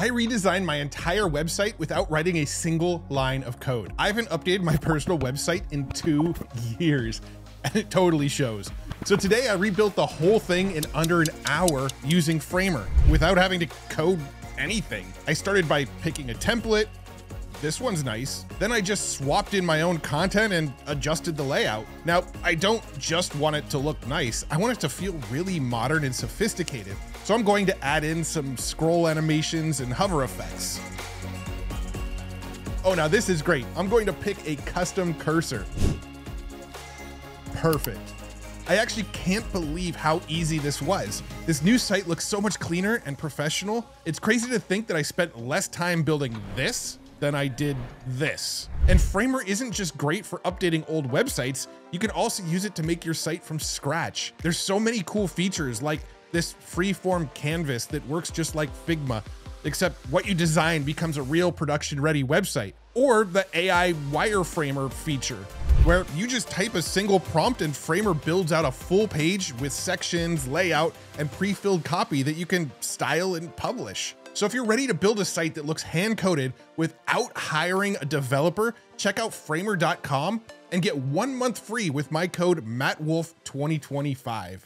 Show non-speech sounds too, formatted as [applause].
I redesigned my entire website without writing a single line of code. I haven't updated my [laughs] personal website in two years, [laughs] and it totally shows. So today I rebuilt the whole thing in under an hour using Framer without having to code anything. I started by picking a template, this one's nice. Then I just swapped in my own content and adjusted the layout. Now, I don't just want it to look nice. I want it to feel really modern and sophisticated. So I'm going to add in some scroll animations and hover effects. Oh, now this is great. I'm going to pick a custom cursor. Perfect. I actually can't believe how easy this was. This new site looks so much cleaner and professional. It's crazy to think that I spent less time building this than I did this. And Framer isn't just great for updating old websites, you can also use it to make your site from scratch. There's so many cool features like this freeform canvas that works just like Figma, except what you design becomes a real production ready website. Or the AI wireframer feature, where you just type a single prompt and Framer builds out a full page with sections, layout, and pre-filled copy that you can style and publish. So if you're ready to build a site that looks hand-coded without hiring a developer, check out framer.com and get one month free with my code MattWolfe2025.